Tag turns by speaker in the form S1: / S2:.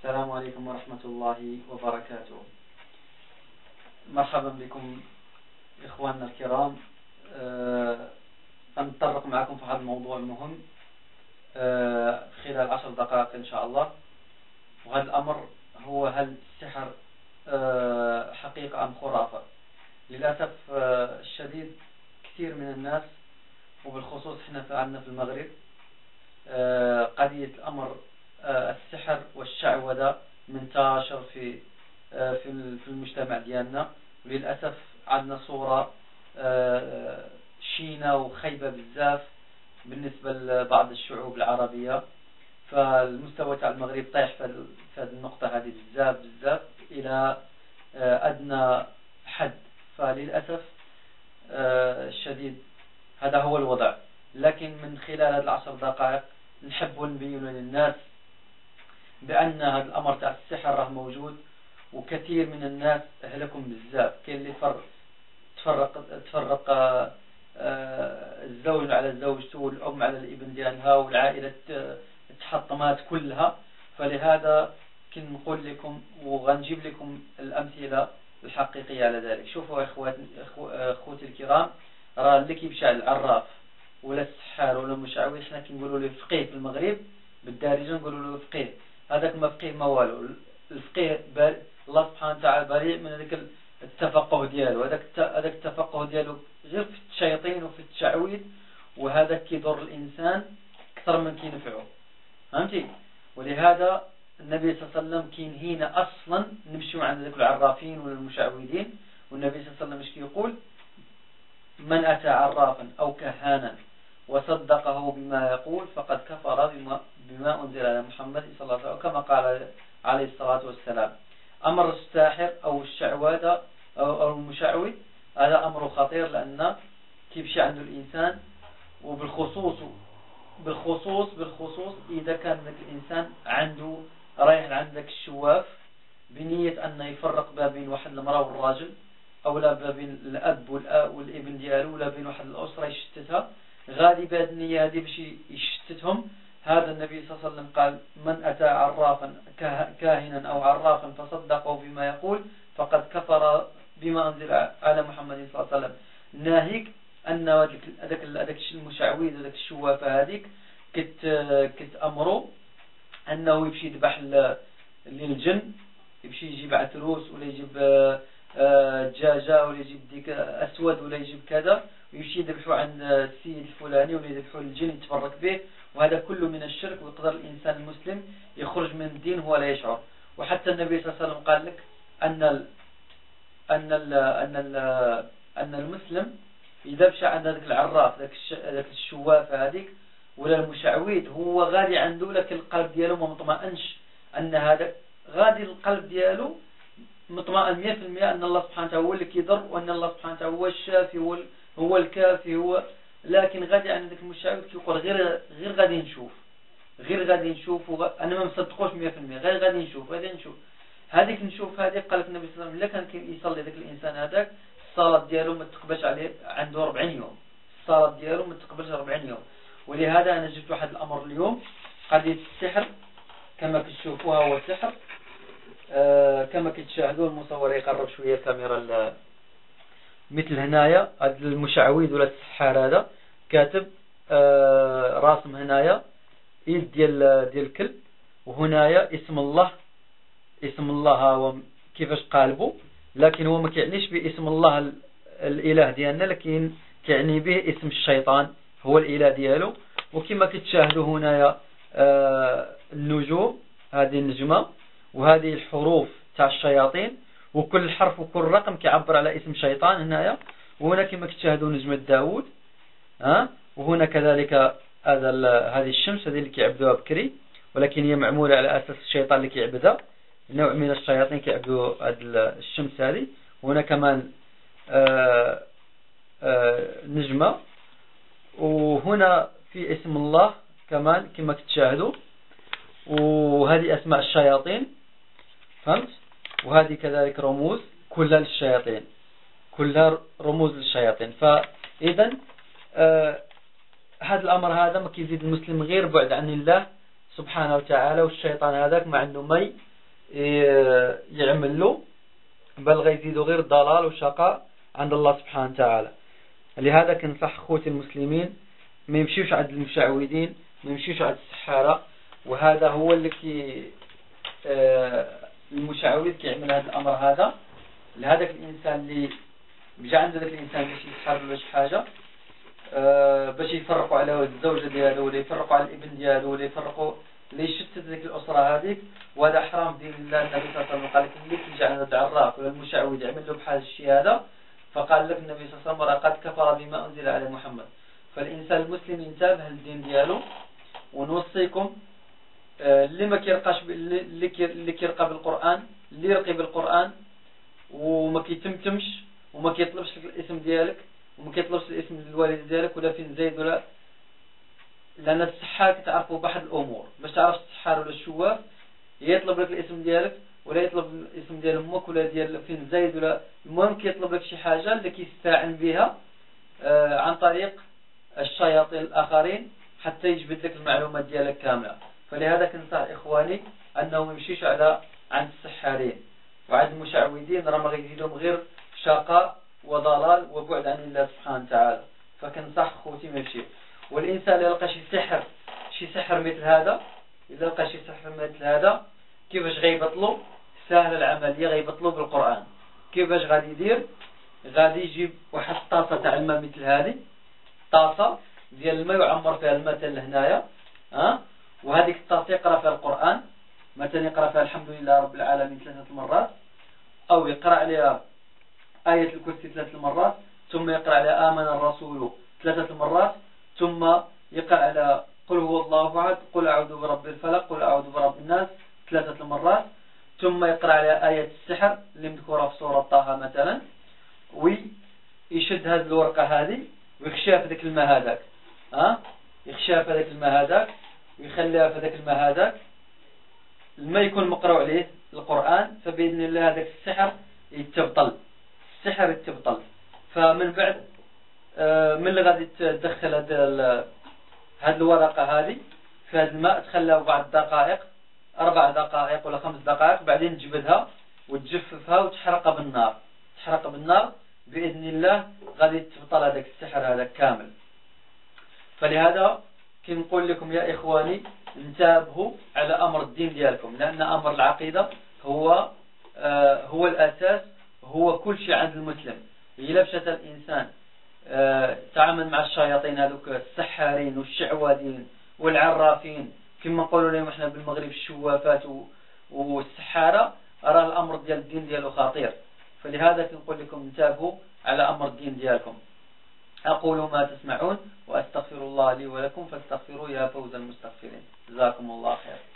S1: السلام عليكم ورحمة الله وبركاته. مرحبا بكم إخواننا الكرام. أه سنتطرق معكم في هذا الموضوع المهم أه خلال عشر دقائق إن شاء الله. وهذا الأمر هو هل السحر أه حقيقة أم خرافة. للأسف أه، الشديد كثير من الناس وبالخصوص إحنا عندنا في المغرب أه، قضية الأمر أه، السحر والشعوذة منتشر في في المجتمع ديالنا. وللأسف عندنا صورة شينة وخيبة بزاف بالنسبة لبعض الشعوب العربية. فالمستوى تاع المغرب طيح في هذه النقطة هذه بزاف بزاف إلى أدنى حد. فللأسف الشديد هذا هو الوضع. لكن من خلال هذه العشر دقائق نحب نبين للناس بأن هذا الأمر تاع السحر راه موجود وكثير من الناس أهلكم بزاف. كاين اللي فرق تفرق تفرق آه، الزوج على زوجته والأم على الإبن ديالها والعائلة تحطمات كلها. فلهذا كن نقول لكم وغنجيب لكم الأمثلة الحقيقية على ذلك. شوفوا اخواتي إخوتي الكرام راه اللي كيمشي العراف ولا السحار ولا المشعوذ حنا كنقولوا له فقيه في المغرب بالدارجة نقولوا له فقيه. هذاك ما فقيه ما والو. الفقيه الله سبحانه وتعالى بريء من هذاك التفقه ديالو. هذاك هذاك التفقه ديالو غير في الشياطين وفي التعويذ وهذا كيضر الإنسان أكثر من كينفعه. فهمتي؟ ولهذا النبي صلى الله عليه وسلم كينهينا أصلا نمشيو عند ذوك العرافين ولا المشعوذين والنبي صلى الله عليه وسلم إيش كيقول؟ من أتى عرافا أو كهانا وصدقه بما يقول فقد كفر بما, بما أنزل على محمد صلى الله عليه وسلم كما قال عليه الصلاة والسلام. أمر الساحر أو الشعوذة أو المشعوذ هذا أمر خطير لأن كيف عنده الإنسان؟ وبالخصوص بالخصوص بالخصوص إذا كان ذاك الإنسان عنده رايح عندك الشواف بنية أنه يفرق ما بين واحد المرأة والراجل أو لا بين الأب والابن ديالو ولا بين واحد الأسرة يشتتها النية هذه باش يشتتهم. هذا النبي صلى الله عليه وسلم قال من أتى عرافا كاهنا أو عرافا فصدقه بما يقول فقد كفر بما أنزل على محمد صلى الله عليه وسلم. ناهيك أن هذاك هذاك المشعوذ هذاك الشوافة هذيك كت كتأمروا أنه يمشي يذبح للجن يمشي يجيب عتروس ولا يجيب آه، دجاجة ولا يجيب ديك أسود ولا يجيب كذا. ويمشي يذبحوا عن السيد الفلاني ولا يذبحوا الجن يتبرك به. وهذا كله من الشرك ويقدر الإنسان المسلم يخرج من الدين وهو لا يشعر. وحتى النبي صلى الله عليه وسلم قال لك أن ال أن ال أن ال أن المسلم إذا مشى عند هذاك العراف ذاك ذاك الشوافة هذيك ولا المشعوذ هو غادي عنده لك القلب ديالو ما مطمئنش أن هذا غادي القلب ديالو مطمئن 100% أن الله سبحانه وتعالى هو اللي كيضر وأن الله سبحانه وتعالى هو الشافي هو الكافي هو لكن غادي عند ذاك المشعوذ كيقول غير غير غادي نشوف. غير غادي نشوف. أنا ما مصدقوش 100% غير غادي نشوف غادي نشوف. هذيك نشوف هذيك قال لك النبي صلى الله عليه وسلم الا كان يصلي ذاك الإنسان هذاك الصلاة ديالو ما تقبلش عليه عنده 40 يوم. الصلاة ديالو ما تقبلش 40 يوم. ولهذا أنا جبت واحد الأمر اليوم قضية السحر كما كتشوفوها هو سحر آه كما كتشاهدوا المصور يقرب شوية الكاميرا مثل هنايا هذا المشعوذ ولا السحار هذا كاتب آه راسم هنايا ايد ديال ديال الكلب وهنايا اسم الله اسم الله هو كيفاش قالبه لكن هو ما كيعنيش باسم الله الإله ديالنا لكن كيعني به اسم الشيطان هو الإله ديالو. وكما كتشاهدوا هنايا آه النجوم هذه النجمة وهذه الحروف تاع الشياطين. وكل حرف وكل رقم كيعبر على اسم شيطان هنايا. وهنا كما كتشاهدوا نجمه داوود ها؟ وهنا كذلك هذا هذه الشمس هذه اللي كيعبدوها بكري. ولكن هي معمولة على أساس الشيطان اللي كيعبدها. نوع من الشياطين كيعبدوا هذه الشمس هذه. وهنا كمان آه، آه، نجمة. وهنا في اسم الله كمان كما تشاهدوا وهذه أسماء الشياطين. فهمت؟ وهذه كذلك رموز كلها للشياطين كلها رموز للشياطين فإذا آه هذا الأمر هذا ما كيزيد المسلم غير بعد عن الله سبحانه وتعالى والشيطان هذاك ما عنده مي يعمل له بل غيزيدوا غير ضلال وشقاء عند الله سبحانه وتعالى. لهذا كنصح خوتي المسلمين ما يمشيوش عند المشعوذين ما يمشيوش عند السحارة. وهذا هو اللي كي آه، المشعوذ كيعمل هذا الأمر هذا لهذاك الإنسان اللي بجا عند ذاك الإنسان باش ولا شي حاجة آه، باش يفرقوا على الزوجة ديالو ولا يفرقوا على الابن ديالو ولا يفرقوا اللي يشتت ذيك الأسرة هذيك وهذا حرام دين الله النبي صلى الله عليه وسلم قال لك اللي تيجي عند العراف ولا المشعوذ يعمل له بحال الشيء هذا فقال لك النبي صلى الله عليه وسلم قد كفر بما أنزل على محمد. فالإنسان المسلم ينتبه للدين ديالو ونوصيكم اللي ما كيرقاش اللي كيرقى بالقرآن اللي يرقي بالقرآن وما كيتمتمش وما كيطلبش الاسم ديالك وما كيطلبش الاسم الوالد ديالك ولا فين زيد ولا لأن السحار كتعرفوا بحد الأمور. باش تعرف السحار ولا الشواف يطلب لك الاسم ديالك ولا يطلب الاسم ديال أمك ولا ديال فين زايد ولا المهم كيطلب لك شي حاجة اللي كيستعن بها آه، عن طريق الشياطين الآخرين حتى يجبد لك المعلومات ديالك كاملة. فلهذا كنصح إخواني أنه ما يمشيش على عند السحارين. وعند المشعوذين راه ما غيزيدهم غير شقاء وضلال وبعد عن الله سبحانه وتعالى. فكنصح خوتي ما يمشي. والإنسان اللي يلقى شي سحر شي سحر مثل هذا إذا لقى شي سحر مثل هذا كيفاش غيبطلو؟ سهل العملية غيبطلو بالقرآن. كيفاش غادي يدير؟ غادي يجيب واحد الطاسة تاع الماء مثل هذه طاسة ديال الماء يعمر فيها الماء لهنايا ها؟ وهذيك الطاسة يقرأ فيها القرآن. مثلا يقرأ فيها الحمد لله رب العالمين ثلاثة مرات أو يقرأ عليها آية الكرسي ثلاثة مرات ثم يقرأ عليها آمن الرسول ثلاثة مرات ثم يقرأ على قل هو الله أحد قل أعوذ برب الفلق قل أعوذ برب الناس ثلاثة مرات ثم يقرأ على آية السحر اللي مذكورة في سورة طه مثلا. ويشد هذه الورقة هذه ويخشاها في ذاك الماء هذاك ها؟ يخشاها في ذاك الماء هذاك ويخليها في ذاك الماء هذاك الماء يكون مقروع عليه القرآن فبإذن الله هذاك السحر يتبطل السحر يتبطل. فمن بعد آه، من اللي غادي تدخل هذه هذه الورقة هذه في هذا الماء تخليها بعض دقائق أربع دقائق ولا خمس دقائق بعدين تجبدها وتجففها وتحرقها بالنار. تحرق بالنار بإذن الله غادي تبطل هذاك السحر هذا كامل. فلهذا كنقول لكم يا إخواني انتبهوا على أمر الدين ديالكم لأن أمر العقيدة هو آه هو الأساس هو كل شيء عند المسلم. إذا مشى الإنسان آه تعامل مع الشياطين هذوك السحارين والشعوذين والعرافين كما نقولوا لهم إحنا بالمغرب الشوافات والسحارة راه الأمر ديال الدين ديالو خطير. فلهذا كنقول لكم انتبهوا على أمر الدين ديالكم. أقول ما تسمعون وأستغفر الله لي ولكم فاستغفروا يا فوز المستغفرين. جزاكم الله خير